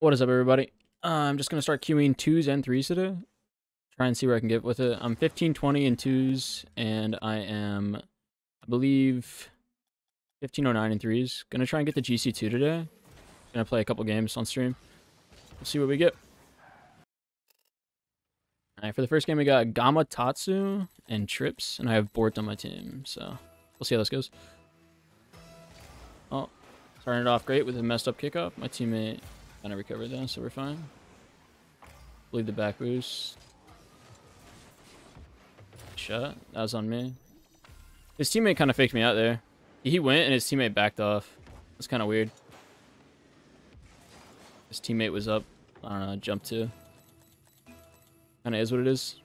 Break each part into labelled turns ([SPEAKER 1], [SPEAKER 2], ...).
[SPEAKER 1] What is up, everybody? Uh, I'm just going to start queuing twos and threes today. Try and see where I can get with it. I'm 15, 20 in twos, and I am, I believe, 1509 in threes. Going to try and get the GC2 today. Going to play a couple games on stream. We'll see what we get. Alright, for the first game, we got Gama Tatsu and Trips, and I have Bort on my team, so we'll see how this goes. Oh, starting it off great with a messed up kickoff. My teammate kind of recovered though, so we're fine. Leave the back boost. Shot. That was on me. His teammate kind of faked me out there. He went and his teammate backed off. That's kind of weird. His teammate was up. I don't know, jump to. Kind of is what it is.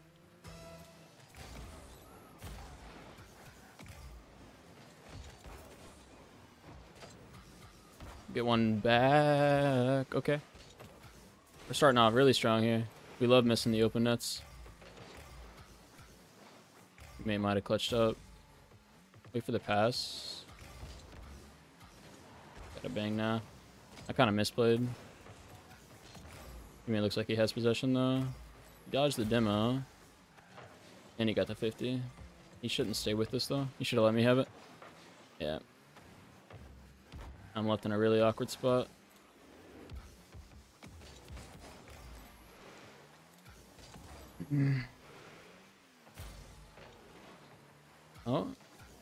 [SPEAKER 1] Get one back. Okay. We're starting off really strong here. We love missing the open nets. May might have clutched up. Wait for the pass. Got a bang now. I kind of misplayed. I mean, it looks like he has possession though. Dodged the demo. And he got the 50. He shouldn't stay with this though. He should have let me have it. Yeah. I'm left in a really awkward spot. oh,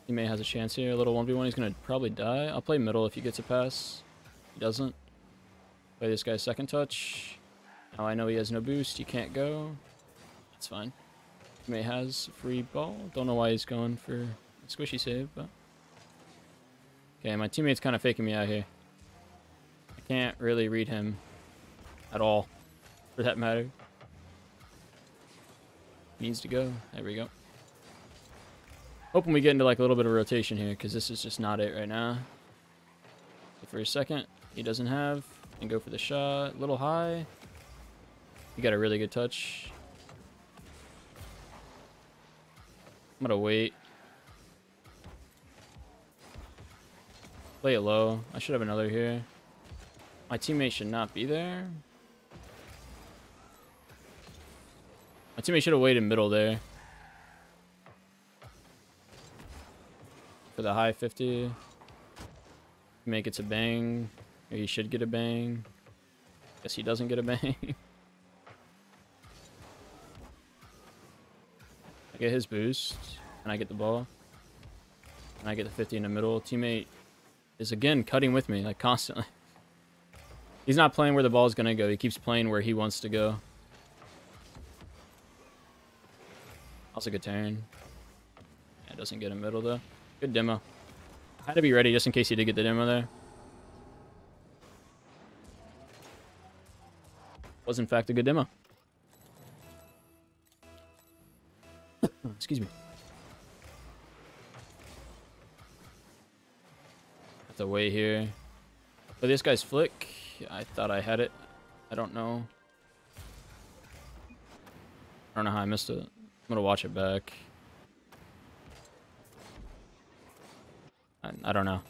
[SPEAKER 1] he may has a chance here. A little 1v1. He's going to probably die. I'll play middle if he gets a pass. He doesn't. Play this guy's second touch. Now I know he has no boost. He can't go. That's fine. He may has free ball. Don't know why he's going for a squishy save, but... Okay, my teammate's kind of faking me out here. I can't really read him at all, for that matter. Needs to go. There we go. Hoping we get into like a little bit of rotation here, because this is just not it right now. for a second, he doesn't have, and go for the shot. A little high. You got a really good touch. I'm gonna wait. Play it low. I should have another here. My teammate should not be there. My teammate should have waited in middle there. For the high 50. Make it a bang. Or he should get a bang. Guess he doesn't get a bang. I get his boost. And I get the ball. And I get the 50 in the middle. Teammate is again cutting with me like constantly. He's not playing where the ball is going to go. He keeps playing where he wants to go. Also a good turn. Yeah, doesn't get a middle though. Good demo. I had to be ready just in case he did get the demo there. Was in fact a good demo. Excuse me. The way here. But this guy's flick. I thought I had it. I don't know. I don't know how I missed it. I'm gonna watch it back. I, I don't know.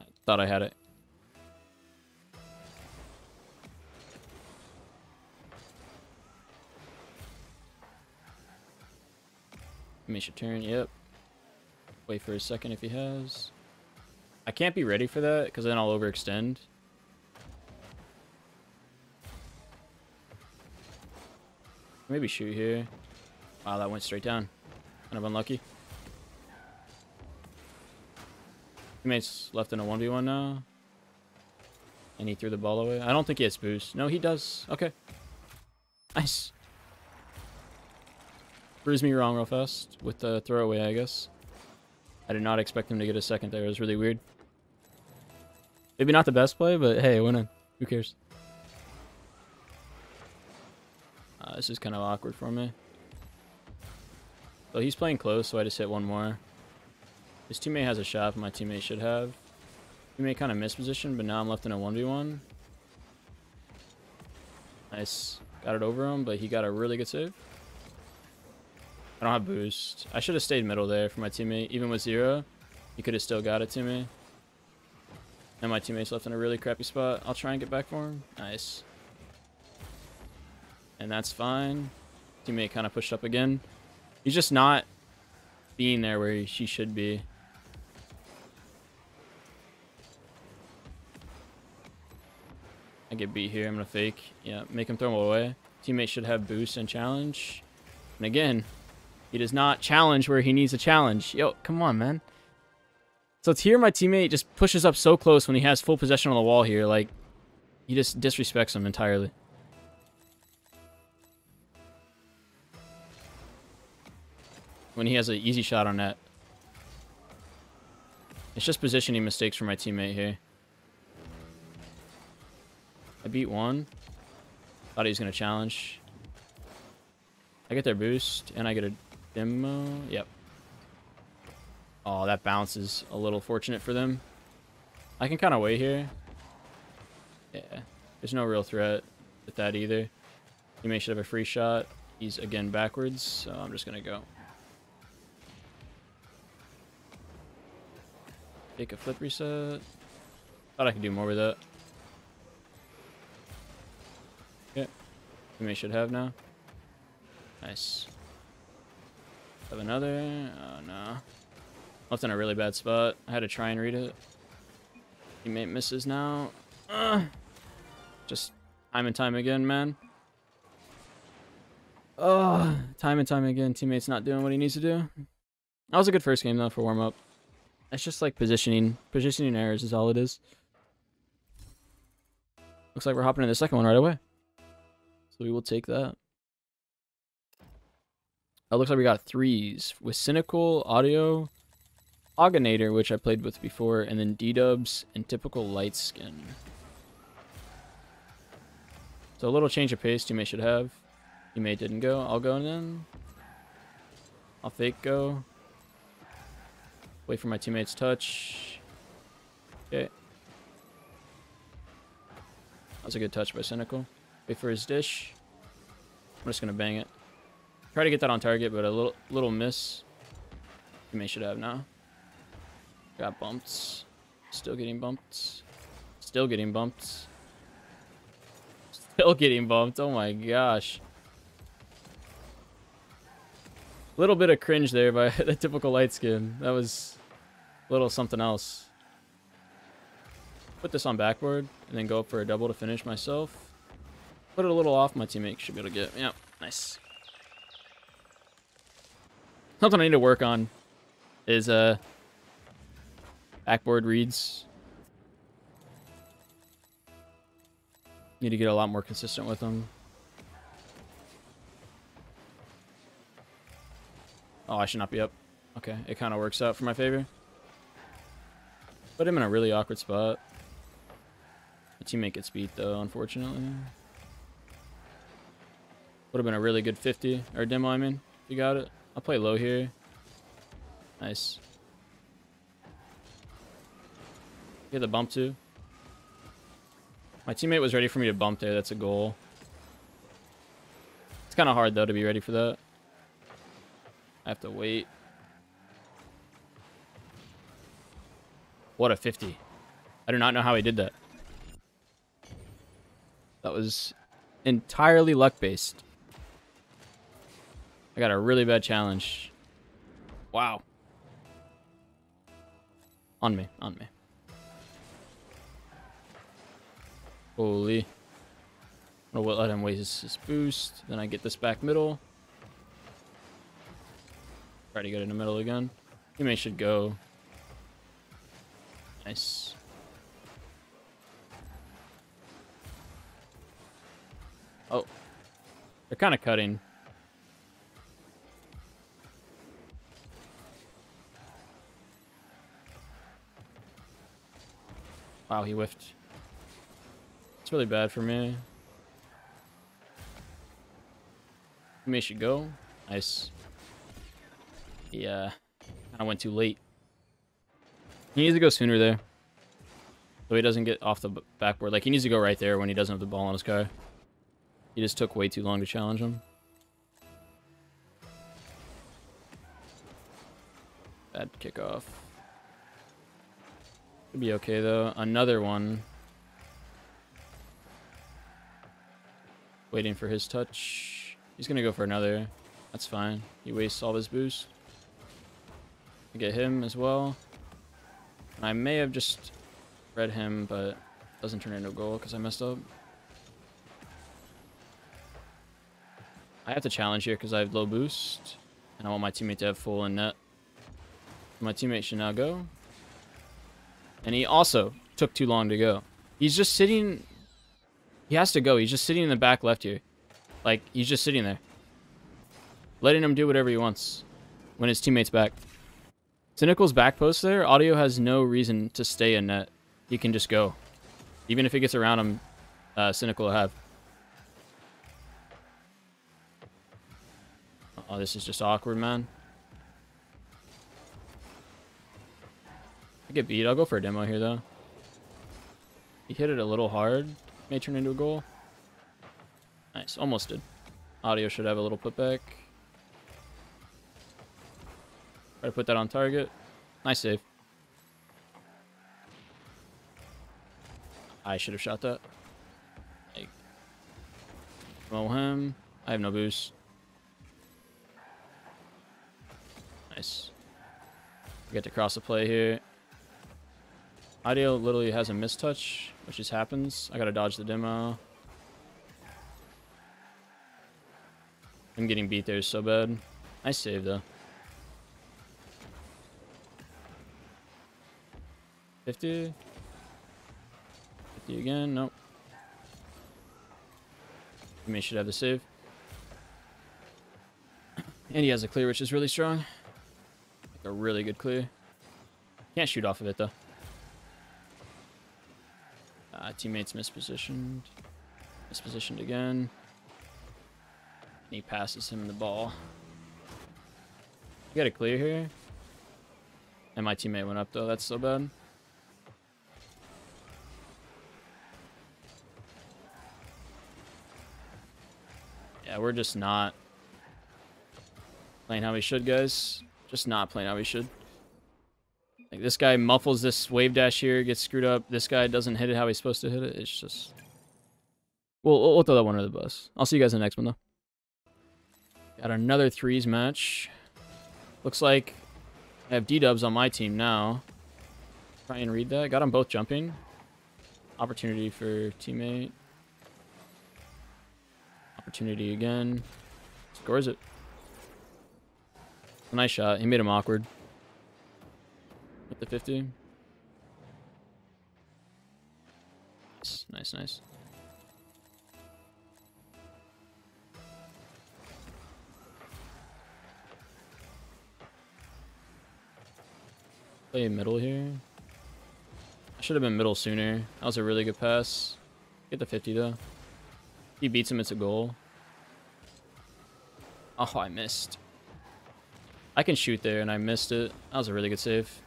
[SPEAKER 1] I thought I had it. Should turn, yep. Wait for a second if he has. I can't be ready for that because then I'll overextend. Maybe shoot here. Wow, that went straight down. Kind of unlucky. Teammates left in a 1v1 now. And he threw the ball away. I don't think he has boost. No, he does. Okay. Nice. Proves me wrong real fast with the throwaway, I guess. I did not expect him to get a second there. It was really weird. Maybe not the best play, but hey, winning. Who cares? Uh, this is kind of awkward for me. So he's playing close, so I just hit one more. His teammate has a shot, my teammate should have. Teammate kind of missed position, but now I'm left in a 1v1. Nice. Got it over him, but he got a really good save. I don't have boost. I should have stayed middle there for my teammate. Even with zero, he could have still got it to me. And my teammate's left in a really crappy spot. I'll try and get back for him. Nice. And that's fine. Teammate kind of pushed up again. He's just not being there where he should be. I get beat here. I'm going to fake. Yeah, make him throw him away. Teammate should have boost and challenge. And again, he does not challenge where he needs a challenge. Yo, come on, man. So it's here my teammate just pushes up so close when he has full possession on the wall here. Like, he just disrespects him entirely. When he has an easy shot on net. It's just positioning mistakes for my teammate here. I beat one. Thought he was going to challenge. I get their boost, and I get a demo. Yep. Oh, that bounce is a little fortunate for them. I can kind of wait here. Yeah. There's no real threat with that either. He may should have a free shot. He's again backwards, so I'm just going to go. Take a flip reset. Thought I could do more with that. We should have now. Nice. Have another. Uh, oh, no. Left in a really bad spot. I had to try and read it. Teammate misses now. Uh, just time and time again, man. Oh, time and time again, teammate's not doing what he needs to do. That was a good first game, though, for warm-up. It's just like positioning. Positioning errors is all it is. Looks like we're hopping in the second one right away. So we will take that. It looks like we got threes with Cynical, Audio, Oganator, which I played with before, and then D-Dubs and Typical Light Skin. So a little change of pace You may should have. You may didn't go. I'll go then. I'll fake go. Wait for my teammate's touch. Okay. That was a good touch by Cynical. Wait for his dish. I'm just gonna bang it. Try to get that on target, but a little little miss. You may should have now. Got bumped. Still getting bumped. Still getting bumped. Still getting bumped. Oh my gosh. A Little bit of cringe there by the typical light skin. That was a little something else. Put this on backboard and then go up for a double to finish myself. Put it a little off, my teammate should be able to get. Yep, nice. Something I need to work on is uh backboard reads. Need to get a lot more consistent with them. Oh, I should not be up. Okay, it kind of works out for my favor. Put him in a really awkward spot. My teammate gets beat though, unfortunately. Would have been a really good 50, or demo, I mean. You got it. I'll play low here. Nice. Get the bump too. My teammate was ready for me to bump there. That's a goal. It's kind of hard, though, to be ready for that. I have to wait. What a 50. I do not know how he did that. That was entirely luck-based. I got a really bad challenge. Wow. On me, on me. Holy. Gonna let him waste his boost. Then I get this back middle. Try to get in the middle again. He may should go. Nice. Oh. They're kind of cutting. Wow, he whiffed. It's really bad for me. May should go. Nice. Yeah. I went too late. He needs to go sooner there. So he doesn't get off the backboard. Like, he needs to go right there when he doesn't have the ball on his car. He just took way too long to challenge him. Bad kickoff. Could be okay, though. Another one. Waiting for his touch. He's gonna go for another. That's fine. He wastes all his boost. I get him as well. And I may have just read him, but doesn't turn into a goal because I messed up. I have to challenge here because I have low boost. And I want my teammate to have full in net. My teammate should now go. And he also took too long to go. He's just sitting... He has to go. He's just sitting in the back left here. Like, he's just sitting there. Letting him do whatever he wants. When his teammate's back. Cynical's back post there, Audio has no reason to stay in net. He can just go. Even if he gets around him, uh, Cynical will have. Oh, this is just awkward, man. I get beat. I'll go for a demo here, though. He hit it a little hard. May turn into a goal. Nice. Almost did. Audio should have a little putback. Try to put that on target. Nice save. I should have shot that. Like, roll him. I have no boost. Nice. Get to cross the play here. Audio literally has a mistouch, which just happens. I gotta dodge the demo. I'm getting beat there so bad. I save though. 50. 50 again. Nope. May should have the save. And he has a clear, which is really strong. Like a really good clear. Can't shoot off of it, though. Uh, teammates mispositioned. Mispositioned again. And he passes him the ball. Got a clear here. And my teammate went up, though. That's so bad. Yeah, we're just not playing how we should, guys. Just not playing how we should. Like, this guy muffles this wave dash here, gets screwed up. This guy doesn't hit it how he's supposed to hit it. It's just... We'll, we'll throw that one under the bus. I'll see you guys in the next one, though. Got another threes match. Looks like I have D-dubs on my team now. Try and read that. Got them both jumping. Opportunity for teammate. Opportunity again. Scores it. Nice shot. He made him awkward. With the 50. Nice, nice, nice. Play middle here. I should have been middle sooner. That was a really good pass. Get the 50 though. He beats him, it's a goal. Oh, I missed. I can shoot there, and I missed it. That was a really good save.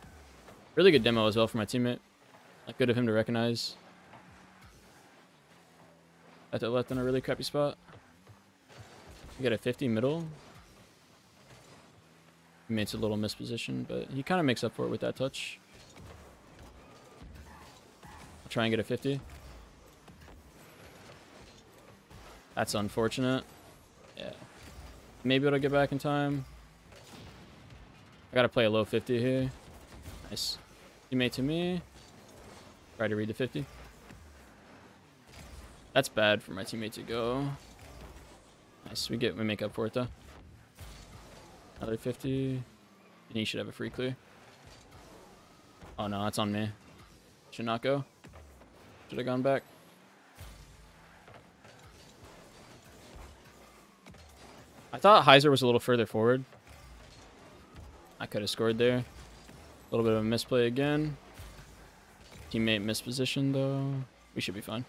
[SPEAKER 1] Really good demo as well for my teammate. Like, good of him to recognize. At the left in a really crappy spot. We got a 50 middle. He makes a little misposition, but he kind of makes up for it with that touch. I'll try and get a 50. That's unfortunate. Yeah. Maybe it'll get back in time. I gotta play a low 50 here. Nice. Teammate to me. Try to read the 50. That's bad for my teammate to go. Nice. We get we make up for it though. Another 50. And he should have a free clear. Oh no, that's on me. Should not go. Should have gone back. I thought Heiser was a little further forward. I could have scored there. A little bit of a misplay again. Teammate mispositioned though. We should be fine.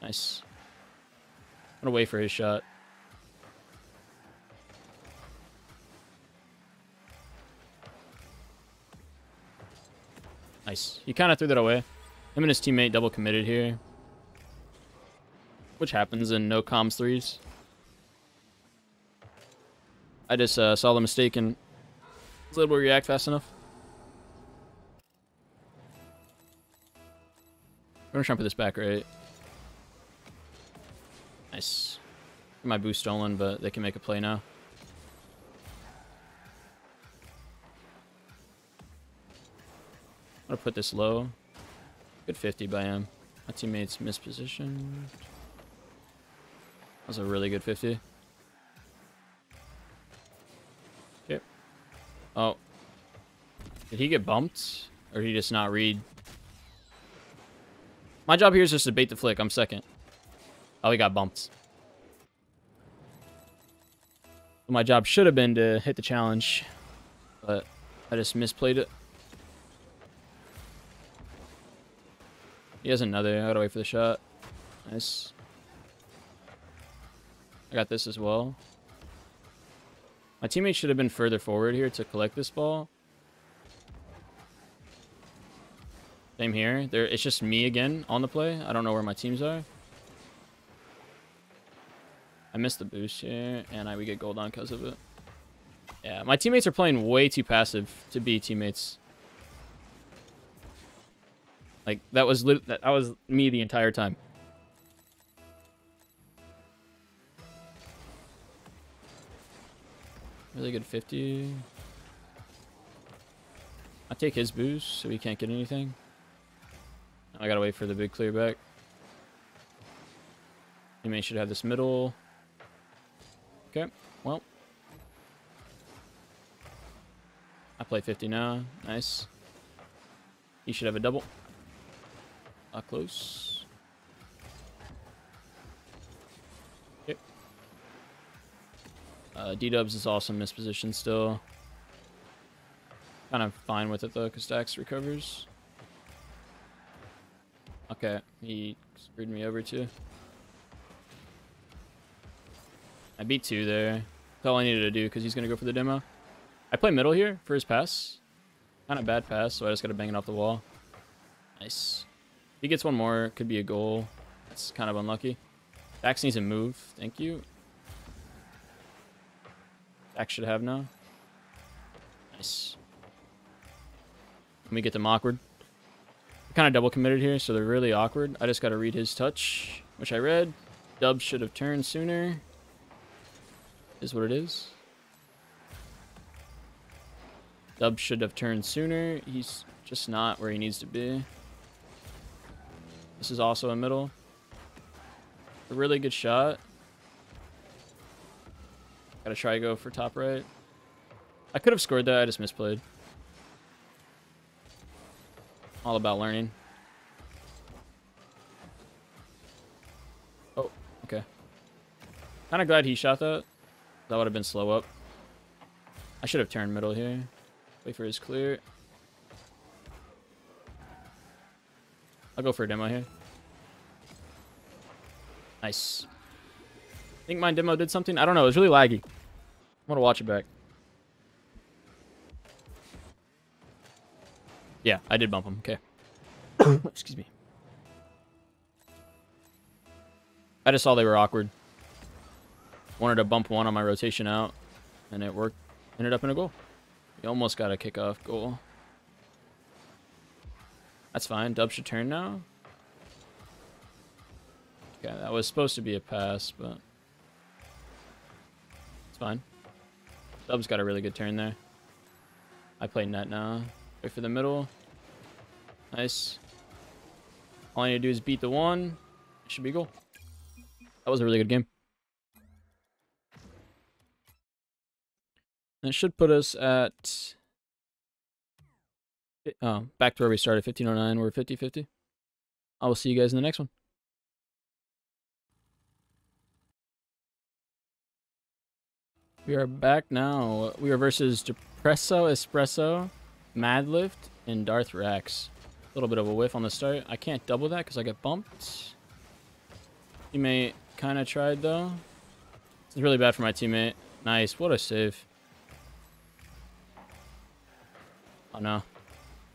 [SPEAKER 1] Nice. I'm gonna wait for his shot. Nice. He kind of threw that away. Him and his teammate double committed here. Which happens in no comms threes. I just uh, saw the mistake and was able to react fast enough. I'm gonna try and put this back right. Nice. My boost stolen, but they can make a play now. I'm gonna put this low. Good 50 by him. My teammate's mispositioned. That was a really good 50. Okay. Oh. Did he get bumped? Or did he just not read? My job here is just to bait the flick. I'm second. Oh, he got bumped. My job should have been to hit the challenge. But I just misplayed it. He has another. I gotta wait for the shot. Nice. I got this as well. My teammate should have been further forward here to collect this ball. Same here. There, it's just me again on the play. I don't know where my teams are. I missed the boost here, and I we get gold on because of it. Yeah, my teammates are playing way too passive to be teammates. Like that was that was me the entire time. Really good 50. I take his boost so he can't get anything. I gotta wait for the big clear back. Teammate should have this middle. Okay, well. I play 50 now. Nice. He should have a double. Not close. Okay. Uh, D-dubs is awesome misposition still. Kind of fine with it though, because Dax recovers. Okay, he screwed me over too. I beat two there. That's all I needed to do because he's going to go for the demo. I play middle here for his pass. Kind of bad pass, so I just got to bang it off the wall. Nice. If he gets one more, could be a goal. That's kind of unlucky. Dax needs a move. Thank you. Dax should have now. Nice. Let me get them awkward. Kind of double committed here, so they're really awkward. I just got to read his touch, which I read. Dub should have turned sooner is what it is. Dub should have turned sooner. He's just not where he needs to be. This is also a middle. A really good shot. Gotta try to go for top right. I could have scored that, I just misplayed. All about learning. Oh, okay. Kinda glad he shot that. That would have been slow up. I should have turned middle here. Wait for his clear. I'll go for a demo here. Nice. I think my demo did something. I don't know. It was really laggy. I'm going to watch it back. Yeah, I did bump him. Okay. Excuse me. I just saw they were awkward. Wanted to bump one on my rotation out, and it worked. Ended up in a goal. We almost got a kickoff goal. That's fine. Dub should turn now. Okay, that was supposed to be a pass, but it's fine. Dub's got a really good turn there. I play net now. Wait for the middle. Nice. All I need to do is beat the one. It should be goal. That was a really good game. And it should put us at oh, back to where we started, 1509. We're 50 50. I will see you guys in the next one. We are back now. We are versus Depresso Espresso, Madlift, and Darth Rax. Little bit of a whiff on the start. I can't double that because I get bumped. Teammate kind of tried though. It's really bad for my teammate. Nice. What a save. Oh no.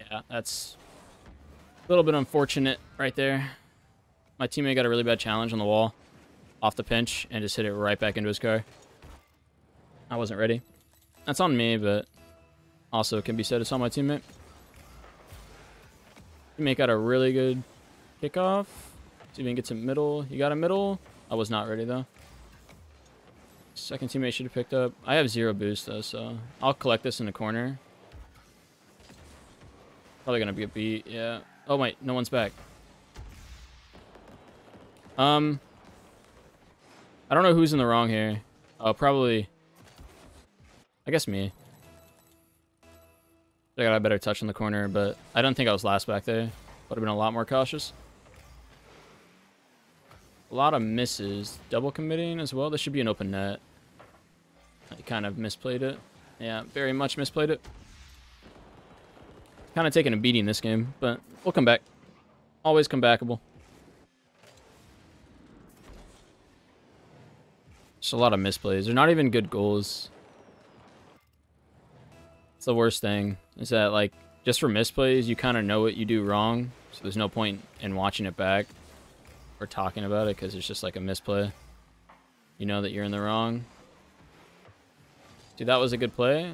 [SPEAKER 1] Yeah, that's a little bit unfortunate right there. My teammate got a really bad challenge on the wall off the pinch and just hit it right back into his car. I wasn't ready. That's on me, but also can be said it's on my teammate. Teammate out a really good kickoff. See if we can get some middle. You got a middle? I was not ready though. Second teammate should have picked up. I have zero boost though, so I'll collect this in the corner. Probably gonna be a beat, yeah. Oh wait, no one's back. Um, I don't know who's in the wrong here. Oh, probably. I guess me. I got a better touch in the corner, but I don't think I was last back there. Would have been a lot more cautious. A lot of misses. Double committing as well. This should be an open net. I kind of misplayed it. Yeah, very much misplayed it. Kind of taking a beating this game, but we'll come back. Always come backable. Just a lot of misplays. They're not even good goals. It's the worst thing. Is that, like, just for misplays, you kind of know what you do wrong. So there's no point in watching it back or talking about it because it's just like a misplay. You know that you're in the wrong. Dude, that was a good play.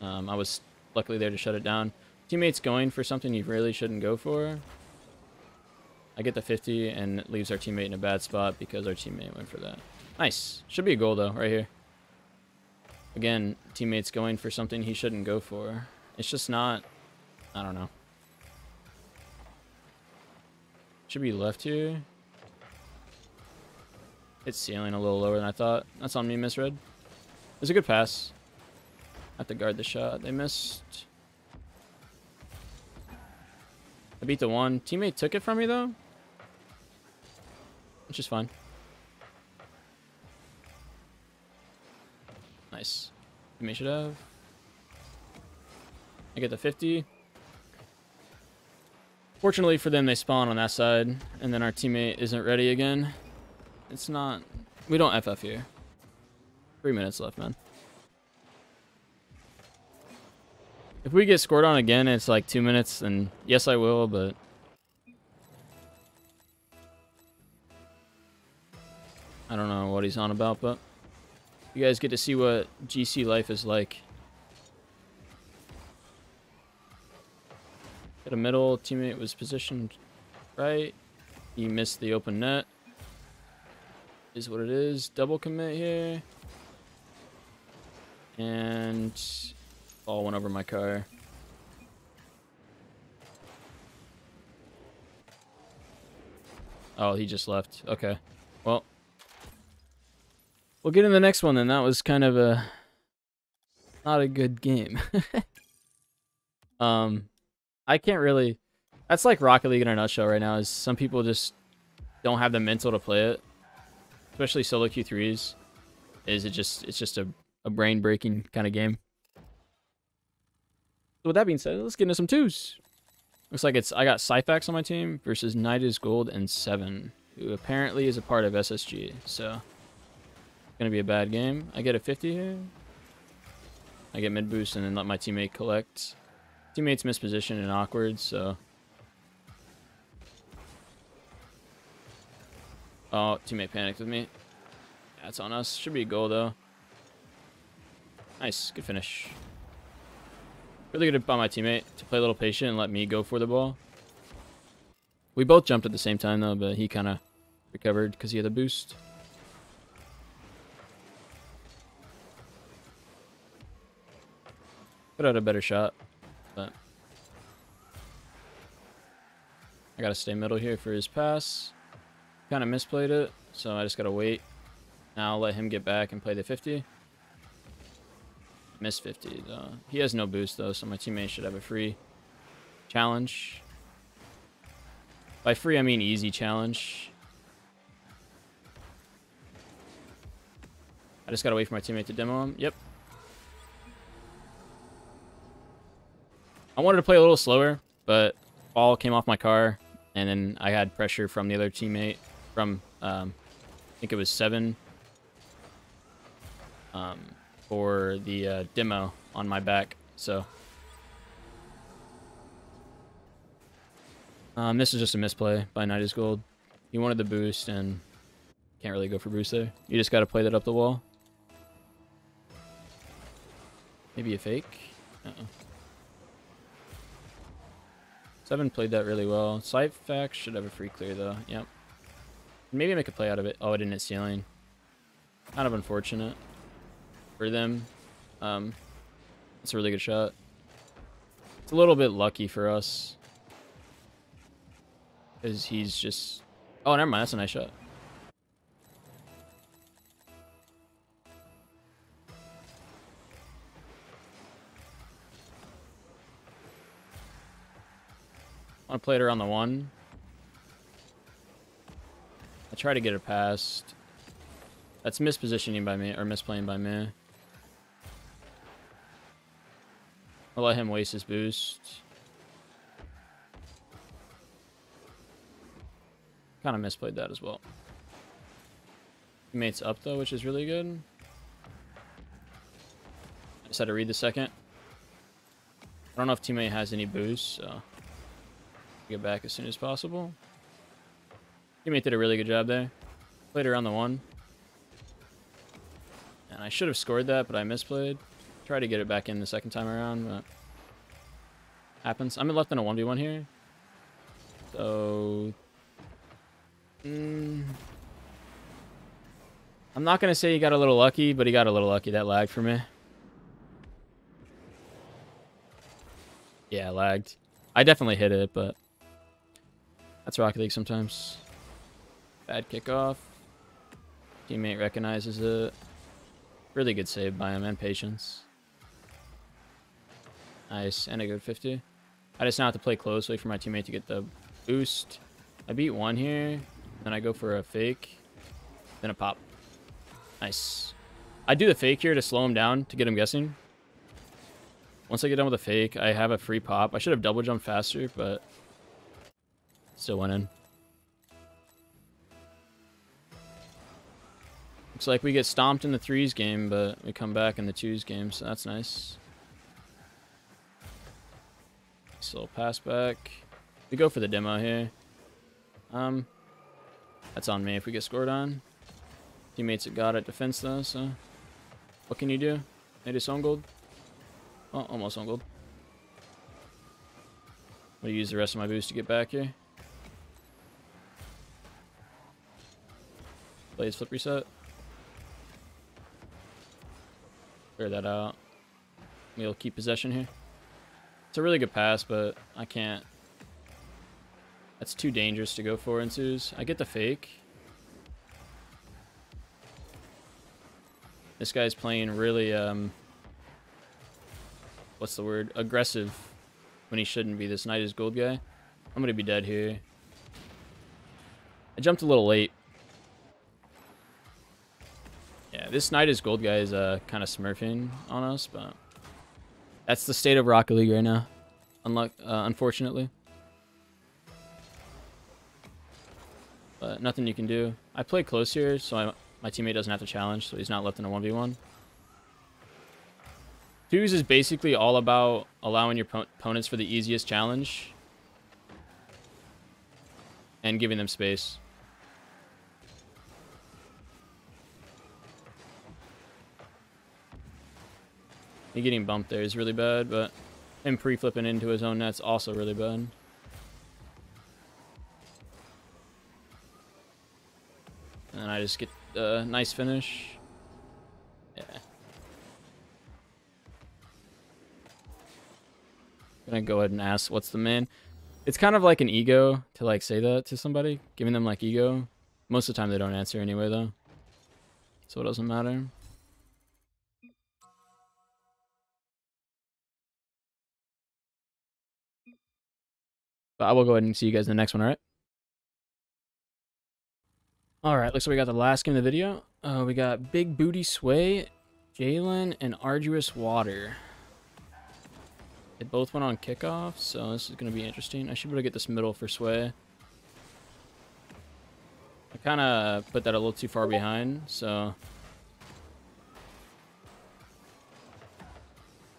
[SPEAKER 1] Um, I was luckily there to shut it down. Teammates going for something you really shouldn't go for. I get the 50 and leaves our teammate in a bad spot because our teammate went for that. Nice. Should be a goal though, right here. Again, teammates going for something he shouldn't go for. It's just not, I don't know. Should be left here. It's ceiling a little lower than I thought. That's on me, misread. It was a good pass. I have to guard the shot. They missed. I beat the one. Teammate took it from me, though. Which is fine. Nice. Teammate should have. I get the 50. Fortunately for them, they spawn on that side, and then our teammate isn't ready again. It's not... We don't FF here. Three minutes left, man. If we get scored on again, it's like two minutes, then yes, I will, but... I don't know what he's on about, but... You guys get to see what GC life is like. Got a middle, teammate was positioned right. He missed the open net. Is what it is. Double commit here. And all went over my car. Oh, he just left. Okay. Well, get in the next one then. That was kind of a not a good game. um, I can't really. That's like Rocket League in a nutshell right now. Is some people just don't have the mental to play it, especially solo Q3s. Is it just it's just a, a brain breaking kind of game. So with that being said, let's get into some twos. Looks like it's I got Syphax on my team versus Knight is Gold and Seven, who apparently is a part of SSG. So gonna be a bad game. I get a 50 here. I get mid boost and then let my teammate collect. Teammates misposition and awkward, so Oh, teammate panicked with me. That's on us. Should be a goal though. Nice, good finish. Really good by my teammate to play a little patient and let me go for the ball. We both jumped at the same time though, but he kind of recovered because he had a boost. Put out a better shot, but I gotta stay middle here for his pass. Kind of misplayed it, so I just gotta wait. Now I'll let him get back and play the 50. Miss 50. Though. He has no boost, though, so my teammate should have a free challenge. By free, I mean easy challenge. I just gotta wait for my teammate to demo him. Yep. I wanted to play a little slower, but ball came off my car, and then I had pressure from the other teammate, from, um, I think it was seven. Um, for the uh, demo on my back. So um, this is just a misplay by Night is Gold. He wanted the boost and can't really go for boost there. You just got to play that up the wall. Maybe a fake. Uh -oh. Seven played that really well. Syphax should have a free clear though. Yep. Maybe make a play out of it. Oh, I didn't hit ceiling. Kind of unfortunate for them. Um, it's a really good shot. It's a little bit lucky for us. Because he's just... Oh, never mind. That's a nice shot. I want to play it around the one. I try to get it past. That's mispositioning by me, or misplaying by me. I'll let him waste his boost. Kind of misplayed that as well. Mate's up though, which is really good. I just had to read the second. I don't know if teammate has any boost, so get back as soon as possible. Teammate did a really good job there. Played around the one. And I should have scored that, but I misplayed. Try to get it back in the second time around, but happens. I'm left in a 1v1 here. So... Mm, I'm not going to say he got a little lucky, but he got a little lucky. That lagged for me. Yeah, lagged. I definitely hit it, but that's Rocket League sometimes. Bad kickoff. Teammate recognizes it. Really good save by him and patience. Nice, and a good 50. I just now have to play closely for my teammate to get the boost. I beat one here, then I go for a fake, then a pop. Nice. I do the fake here to slow him down, to get him guessing. Once I get done with the fake, I have a free pop. I should have double jumped faster, but Still went in. Looks like we get stomped in the threes game, but we come back in the twos game, so that's nice. Nice little pass back. We go for the demo here. Um, that's on me if we get scored on. Teammates that got it defense though, so what can you do? Made us on gold. Oh, almost own goal. Gonna use the rest of my boost to get back here. Blaze flip reset. Clear that out. We'll keep possession here. It's a really good pass, but I can't. That's too dangerous to go for in. I get the fake. This guy's playing really, um, what's the word? Aggressive when he shouldn't be. This knight is gold guy. I'm going to be dead here. I jumped a little late. This Knight is Gold guy is uh, kind of smurfing on us, but that's the state of Rocket League right now. Unluck uh, unfortunately. But nothing you can do. I play close here, so I, my teammate doesn't have to challenge, so he's not left in a 1v1. Twos is basically all about allowing your opponents for the easiest challenge and giving them space. Me getting bumped there is really bad, but him pre-flipping into his own net's also really bad. And I just get a nice finish. Yeah. Gonna go ahead and ask what's the man. It's kind of like an ego to like say that to somebody, giving them like ego. Most of the time they don't answer anyway though. So it doesn't matter. But I will go ahead and see you guys in the next one, alright? Alright, looks like we got the last game of the video. Uh, we got Big Booty Sway, Jalen, and Arduous Water. They both went on kickoff, so this is going to be interesting. I should be able to get this middle for Sway. I kind of put that a little too far behind, so...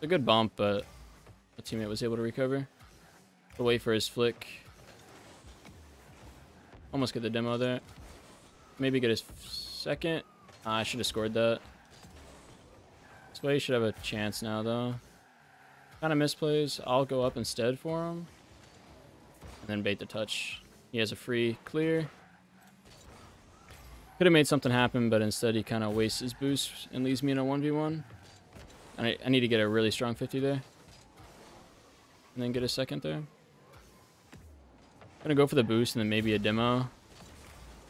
[SPEAKER 1] A good bump, but the teammate was able to recover. Wait for his flick. Almost get the demo there. Maybe get his second. Uh, I should have scored that. This way he should have a chance now, though. Kind of misplays. I'll go up instead for him. And then bait the touch. He has a free clear. Could have made something happen, but instead he kind of wastes his boost and leaves me in a 1v1. And I, I need to get a really strong 50 there. And then get a second there. I'm gonna go for the boost and then maybe a demo.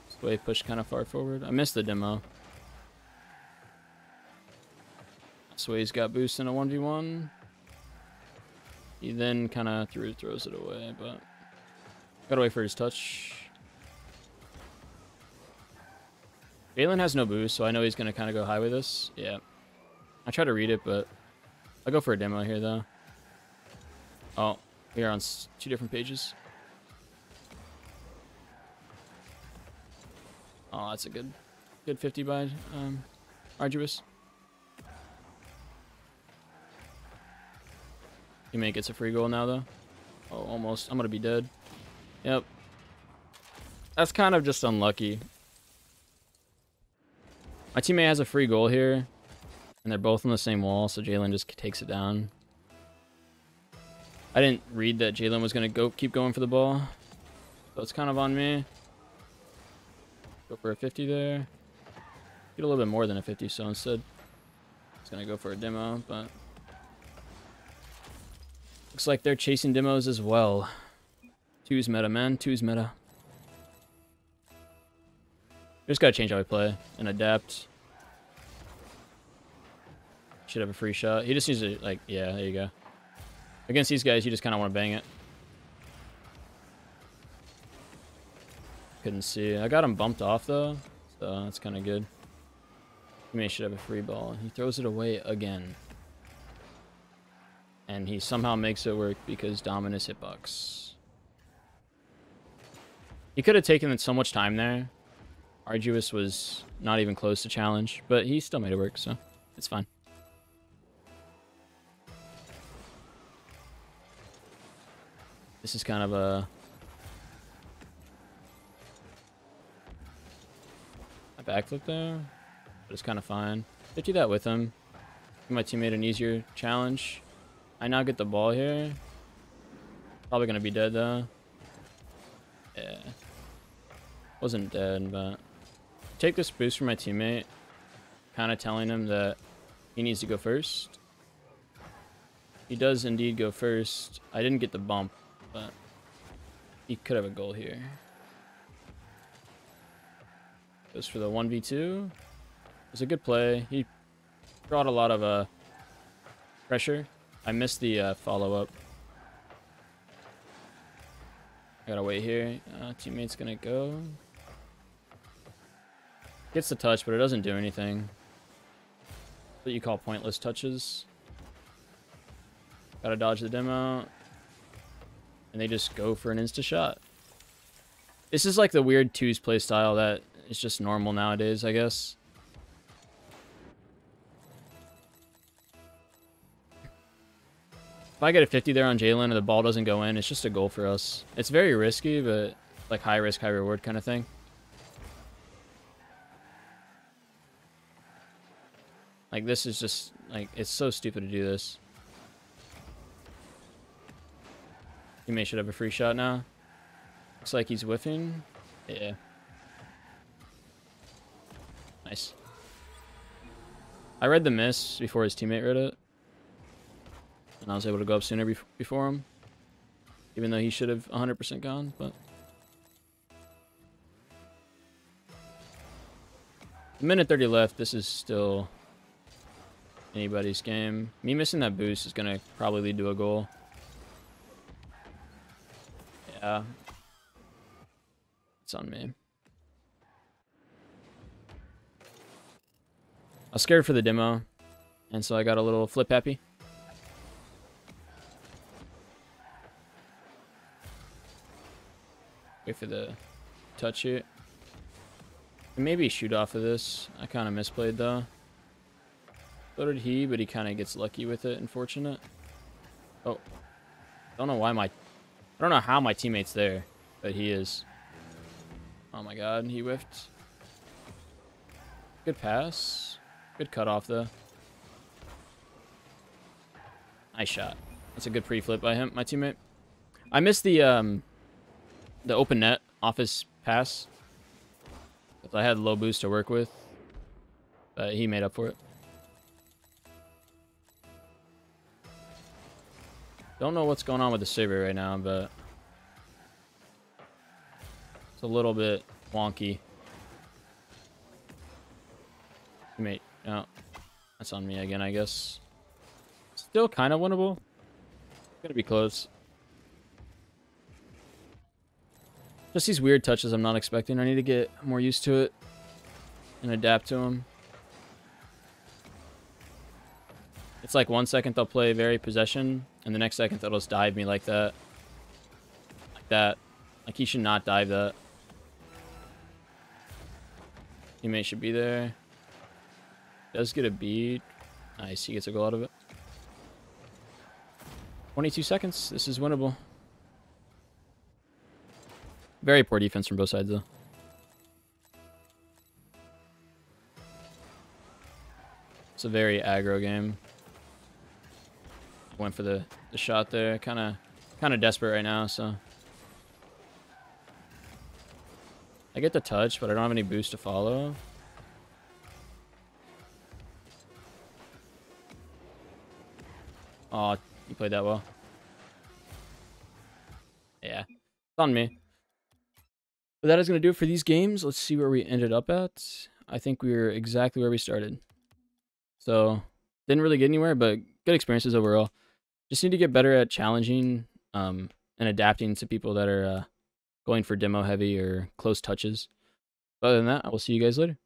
[SPEAKER 1] This way pushed kind of far forward. I missed the demo. Sway's got boost in a 1v1. He then kind of through throws it away, but gotta wait for his touch. Jalen has no boost, so I know he's gonna kind of go high with this. Yeah. I try to read it, but I'll go for a demo here, though. Oh, we are on two different pages. Oh, that's a good, good 50 by um, Arduous. Teammate gets a free goal now, though. Oh, almost. I'm going to be dead. Yep. That's kind of just unlucky. My teammate has a free goal here. And they're both on the same wall, so Jalen just takes it down. I didn't read that Jalen was going to go keep going for the ball. So it's kind of on me. Go for a 50 there. Get a little bit more than a 50, so instead, it's going to go for a demo, but... Looks like they're chasing demos as well. Two's meta, man. Two's meta. Just gotta change how we play and adapt. Should have a free shot. He just needs to, like, yeah, there you go. Against these guys, you just kind of want to bang it. Couldn't see. I got him bumped off, though, so that's kind of good. He may should have a free ball. He throws it away again. And he somehow makes it work because Dominus hitbox. He could have taken so much time there. Arduous was not even close to challenge, but he still made it work, so it's fine. This is kind of a... A backflip there, but it's kind of fine. Did do that with him. Give my teammate an easier challenge. I now get the ball here. Probably gonna be dead though. Yeah. Wasn't dead, but... Take this boost from my teammate. Kind of telling him that he needs to go first. He does indeed go first. I didn't get the bump, but he could have a goal here. Goes for the 1v2. It was a good play. He brought a lot of uh, pressure. I missed the uh, follow-up. I gotta wait here. Uh, teammate's gonna go. Gets the touch, but it doesn't do anything. What you call pointless touches. Gotta dodge the demo and they just go for an insta shot. This is like the weird twos play style that is just normal nowadays, I guess. If I get a 50 there on Jalen and the ball doesn't go in, it's just a goal for us. It's very risky, but like high risk, high reward kind of thing. Like this is just like it's so stupid to do this. He may should have a free shot now. Looks like he's whiffing. Yeah. Nice. I read the miss before his teammate read it. And I was able to go up sooner bef before him. Even though he should have 100% gone, but... A minute 30 left. This is still anybody's game. Me missing that boost is going to probably lead to a goal. Yeah. It's on me. I was scared for the demo, and so I got a little flip happy. Wait for the touch it. Maybe shoot off of this. I kind of misplayed though. So did he, but he kind of gets lucky with it. Unfortunate. Oh. Don't know why my I don't know how my teammate's there, but he is. Oh my god, he whiffed. Good pass. Good cutoff, though. Nice shot. That's a good pre-flip by him, my teammate. I missed the um, the open net office pass. I had low boost to work with, but he made up for it. Don't know what's going on with the saber right now, but it's a little bit wonky. Mate, no, that's on me again, I guess. Still kind of winnable. Gonna be close. Just these weird touches I'm not expecting. I need to get more used to it and adapt to them. It's like one second they'll play very possession, and the next second they'll just dive me like that. Like that. Like he should not dive that. Teammate should be there. Does get a bead. Nice, he gets a goal out of it. 22 seconds. This is winnable. Very poor defense from both sides, though. It's a very aggro game. Went for the, the shot there. Kind of kind of desperate right now, so. I get the touch, but I don't have any boost to follow. Oh, you played that well. Yeah. It's on me. But that is going to do it for these games. Let's see where we ended up at. I think we were exactly where we started. So, didn't really get anywhere, but good experiences overall. Just need to get better at challenging um, and adapting to people that are uh, going for demo heavy or close touches. But other than that, I will see you guys later.